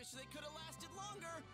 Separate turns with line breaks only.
wish they could have lasted longer.